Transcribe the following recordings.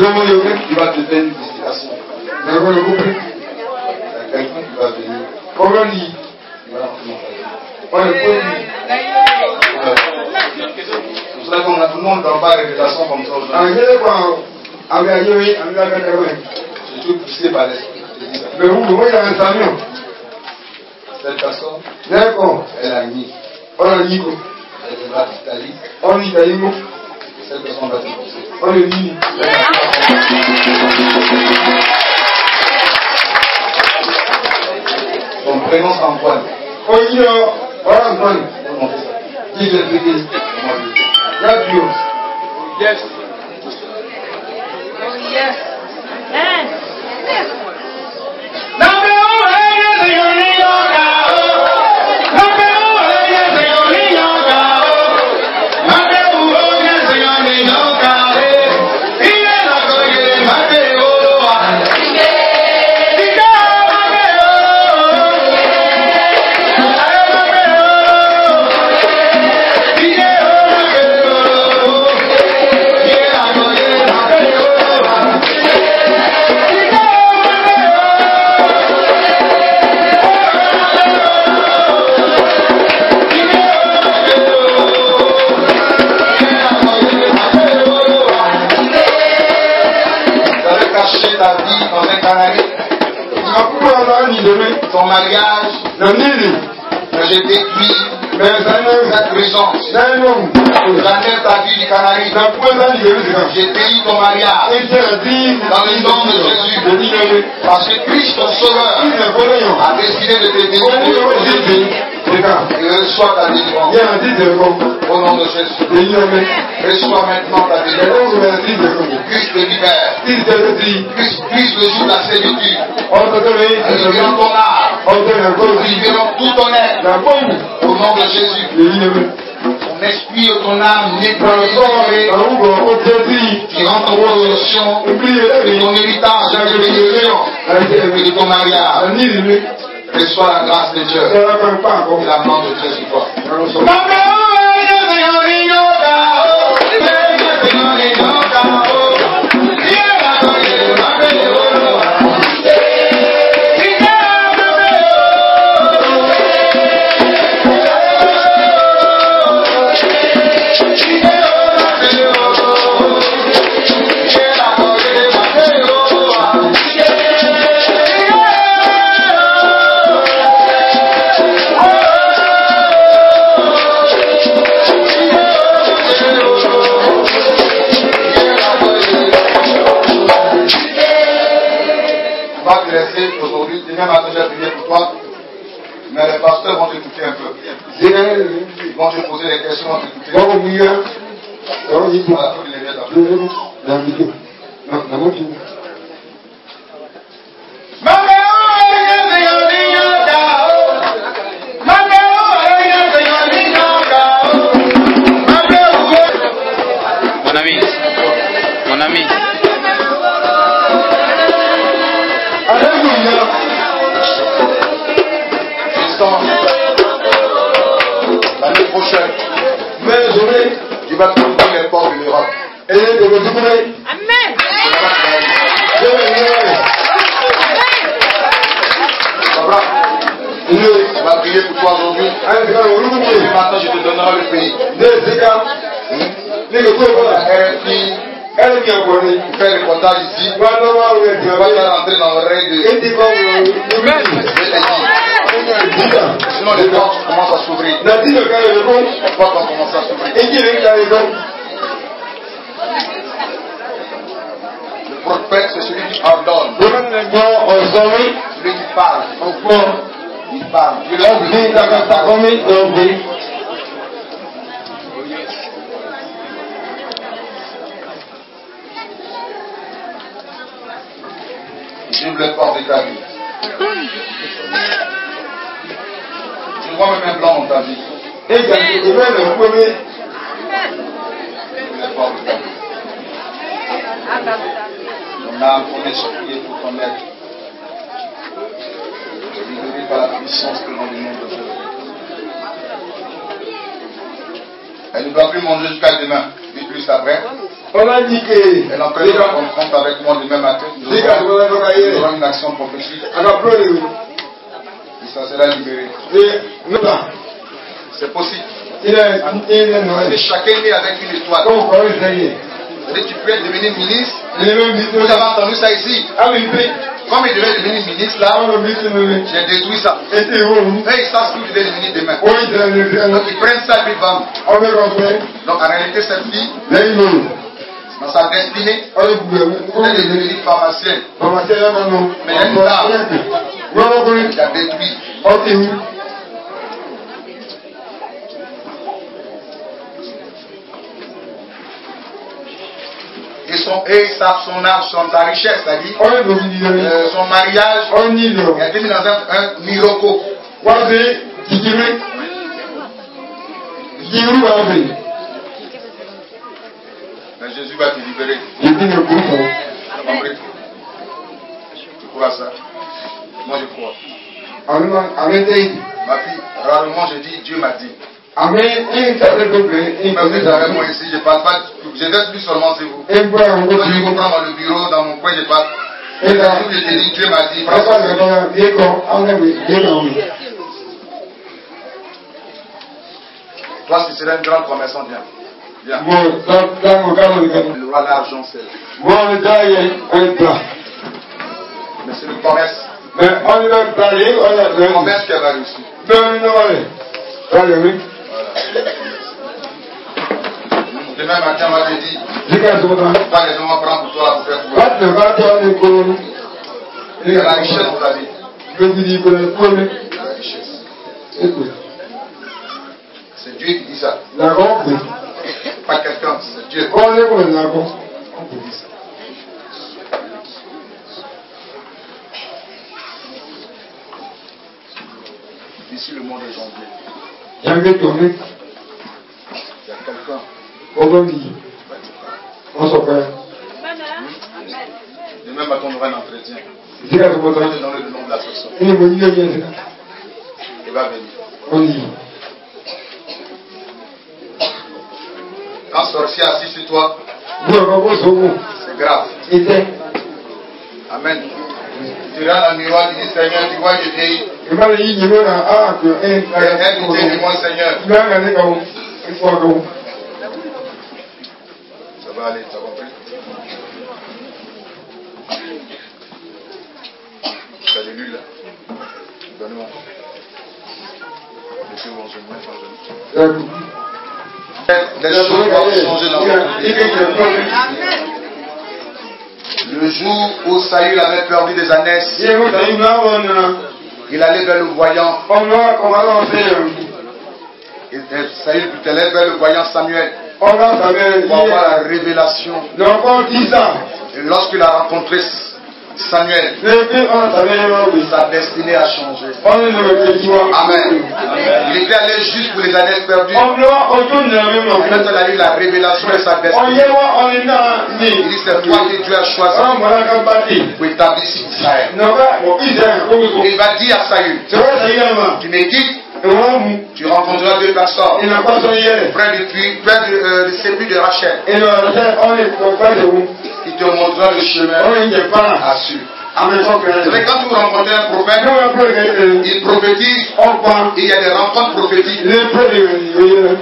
lọ́wọ́ yorùbá tu vas te faire une visitation. lọ́wọ́ yorùbá Il y a quelqu'un qui va venir. Voilà. Comment ça va. wọ́n lè kó ni C'est pour ça qu'on a tout le monde dans pas révélation comme ça. Wẹ̀ Je suis poussé par l'esprit. Bẹ̀rù wọ́n yà ń sàmì ọ̀ Cette personne, lẹ́kọ̀ọ́ elle a ọ̀rọ̀ yìí kò Elle viendra d'Italie. yìí mọ́ Cette personne va te Hallelujah. Son prénom c'est Antoine. Oyinyo, voilà Antoine. Il est béni. Grandiose. Yes. Ton mariage, j'ai détruit bẹ̀rẹ̀ sani cette yóò J'enlève ta vie du canari. J'ai détruit ton mariage. Dans le nom de Jésus. Parce que Christ, ton sauveur, a décidé de te bénir reçois ta délivrance. Au nom de Jésus. Reçois maintenant ta délivrance. Christ te libère. Christ brise le jour de la servitude. Libérant ton âme. Libérant tout ton être. Au nom de Jésus. Ton esprit et ton âme sí Qui rentrent en possession de ton héritage, de ton mariage. Reçois la grâce de Dieu. Et la main de Dieu sur toi. Bọ́ọ̀lù mi yá. Ẹ̀rọ yìí ẹ̀yẹ gbogbo tó kọ́lé. Bàbá ilé bàbá ilé kutu àwọn ọdún. Ayé ti ká olúkú mi. Bàbá tó ṣe dandan náà lè pè é. Ní èsì ká ní gbogbo ìbọ̀lá ẹ̀rẹ̀ fi ẹni mi ọ̀gbọ̀n ni fẹ́ ní kọ́tà yìí sí. Wọ́n á lọ́wọ́ àwọn ẹ̀dùn ẹ̀ bá yára àti ìlànà rẹ̀ dé. Èdè bá wù ú. Bẹ́ẹ̀ni. Sinon les portes commencent à s'ouvrir. La Bible, quand les portes commencent à s'ouvrir. Et qui est-ce qui celui qui parle. Ọ̀pọ̀. Il parle. Je le. J'ouvre les portes de ta vie. Je vois même un blanc dans ta vie. Les portes de ta vie. Ton âme, ton esprit et tout ton être. Libéré par la puissance que dans le nom de Jésus. Elle ne doit plus manger jusqu'à demain. Et plus après, On a dit que. elle est en compte avec moi demain matin. Nous aurons, une action prophétique. Et ça sera libéré. C'est possible. Que chacun est avec une. C'est-à-dire tu peux devenir ministre. Ile me bi Vous to. avez entendu ça ici. Pe. Comme il devait devenir ministre là, j'ai détruit ça. Mais ils savent qu'il devait devenir demain. Le Donc le. ils prennent ça et puis. Donc en réalité, cette fille, dans sa destinée, le elle le est devenue pharmacienne. Mais elle est là. Il a détruit. Son, et sa, son âge, son, sa richesse, c'est-à-dire euh, son mariage, il a été mis dans un, un. Mais Jésus va te libérer. Compris Tu crois ça? Moi je crois. Yìí. Ma fille, rarement je dis Dieu m'a dit. Tó vous êtes avec moi ici, je parle pas, je laisse plus seulement c'est vous. Quand je comprends dans le bureau, dans mon coin, je parle. Et quand je te dis Dieu m'a dit, àwọn. toi tu viens. Viens. Mo dáhùn káwọn nìkan. Le roi l'argent c'est. Gbà. Mais c'est le commerce. Mẹ ọ́n lè ta yẹ ọ̀yà Le commerce qu'elle va réussir. Demain matin, dis, Jíkà tó tán. pas les prendre pour toi pour faire a la richesse dans ta vie. La richesse. C'est Dieu qui dit ça. Pas quelqu'un, c'est Dieu. Làkọ́. qui dit ça. D'ici le mois de janvier, Janvier tourné. il y a quelqu'un Wọ́n sọ pé. Demain matin, on aura un entretien. On le. Il va venir. Wọ́n yìí. Quand sorcier assis sur toi, c'est grave. Amen. Tu regardes dans le miroir, tu dis Seigneur, tu vois, je vieillis. Moi, Seigneur. Va aller, tu as compris Tu as de l'huile là Donne-moi. Où on se met, change Les choses doivent changer dans notre vie. Le jour où Saül avait perdu des ânesses, il allait vers le voyant. Et et Saül allé vers le voyant Samuel Sàbẹ̀ pour avoir la révélation. Et lorsqu'il a rencontré Samuel, sa destinée a changé. Amen. Il était allé juste pour les ânesses perdues. Mọ̀. Quand il a eu la révélation de sa destinée, il dit c'est toi que Dieu a choisi dì. pour établir Israël. Il va dire à Saül, tu mu. Tu rencontreras deux personnes près du puits, près du euh, du sépulcre de Rachel, qui te montrera le chemin pa. à suivre. Àmì Vous sọ̀kẹ́. savez, quand vous rencontrez un prophète, pẹ̀lú kẹ́kẹ́. il prophétise, il y a des rencontres prophétiques. Ìwòye.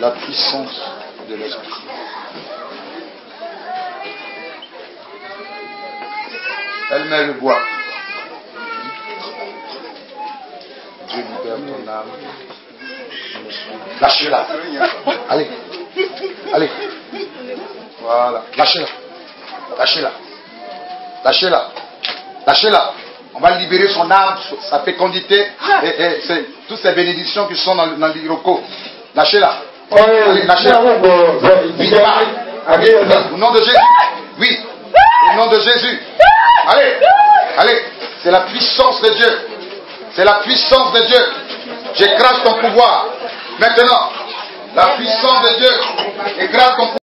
La puissance de l'esprit. Elle met le bois. Dieu libère ton âme. Lâchez-la. Allez. Allez. Voilà. Lâchez-la. Lâchez-la. Lâchez-la. Lâchez-la. On va libérer son âme, sa fécondité et, toutes ces bénédictions qui sont dans, dans l'iroko. Lâchez-la. Ọ̀rẹ́ lâchez-la. àgbéyẹ̀dá. Au nom de Jésus. Oui. Au nom de Jésus. Allez. Allez. C'est la puissance de Dieu. C'est la puissance de Dieu. J'écrase ton pouvoir. Maintenant. La puissance de Dieu. Écrase ton pouvoir.